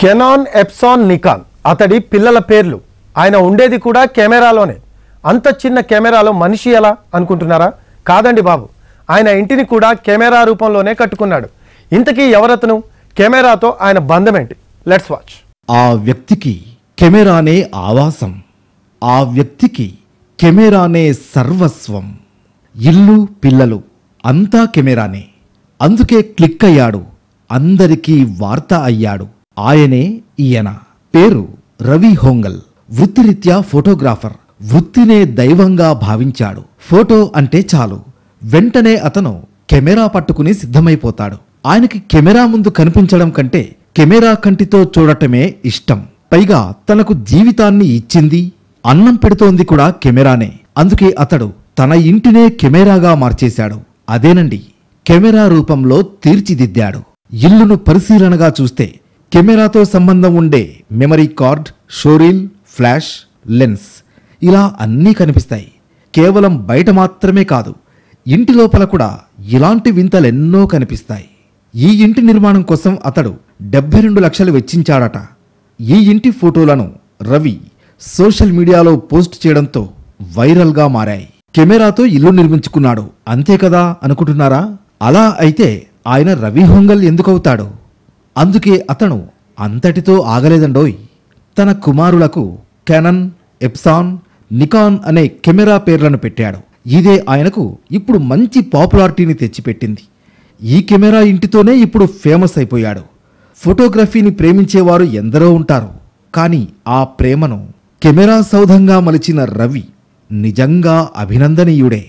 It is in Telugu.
Canon ఎప్సాన్ Nikon. అతడి పిల్లల పేర్లు. ఆయన ఉండేది కూడా కెమెరాలోనే. అంత చిన్న కెమెరాలో మనిషి ఎలా అనుకుంటున్నారా? కాదండి బాబు. ఆయన ఇంటిని కూడా కెమెరా రూపంలోనే కట్టుకున్నాడు. ఇంతకీ ఎవరతను? కెమెరాతో ఆయన బంధమేంటి? Let's watch. ఆ వ్యక్తికి కెమెరానే ఆవాసం. ఆ వ్యక్తికి కెమెరానే సర్వస్వం. ఇల్లు పిల్లలు అంతా కెమెరానే. అందుకే క్లిక్ అయ్యాడు. అందరికీ వార్త అయ్యాడు. ఆయనే ఈయన. పేరు రవి హోంగల్. వృత్తిరీత్యా ఫోటోగ్రాఫర్. వృత్తినే దైవంగా భావించాడు. ఫోటో అంటే చాలు. వెంటనే అతను కెమెరా పట్టుకుని సిద్ధమైపోతాడు. ఆయనకి కెమెరా ముందు కనిపించడం కంటే కెమెరా కంటితో చూడటమే ఇష్టం. పైగా తనకు జీవితాన్ని ఇచ్చింది అన్నం పెడుతోంది కూడా కెమెరానే. అందుకే అతడు తన ఇంటినే కెమెరాగా మార్చేశాడు. అదేనండి. కెమెరా రూపంలో తీర్చిదిద్దాడు. ఇల్లును పరిశీలనగా చూస్తే కెమెరాతో సంబంధం ఉండే మెమరీ కార్డ్ షోరీల్ ఫ్లాష్ లెన్స్ ఇలా అన్నీ కనిపిస్తాయి. కేవలం బయట మాత్రమే కాదు ఇంటి లోపల కూడా ఇలాంటి వింతలెన్నో కనిపిస్తాయి. ఈ ఇంటి నిర్మాణం కోసం అతడు డెబ్బై రెండు లక్షలు వెచ్చించాడట. ఈ ఇంటి ఫోటోలను రవి సోషల్ మీడియాలో పోస్ట్ చేయడంతో వైరల్గా మారాయి. కెమెరాతో ఇల్లు నిర్మించుకున్నాడు. అంతే కదా అనుకుంటున్నారా? అలా అయితే ఆయన రవి హొంగల్ ఎందుకవుతాడు? అందుకే అతను అంతటితో ఆగలేదండోయ్. తన కుమారులకు కెనన్ ఎప్సాన్ నికాన్ అనే కెమెరా పేర్లను పెట్టాడు. ఇదే ఆయనకు ఇప్పుడు మంచి పాపులారిటీని తెచ్చిపెట్టింది. ఈ కెమెరా ఇంటితోనే ఇప్పుడు ఫేమస్ అయిపోయాడు. ఫోటోగ్రఫీని ప్రేమించేవారు ఎందరో ఉంటారు. కానీ ఆ ప్రేమను కెమెరా సౌధంగా మలిచిన రవి నిజంగా అభినందనీయుడే.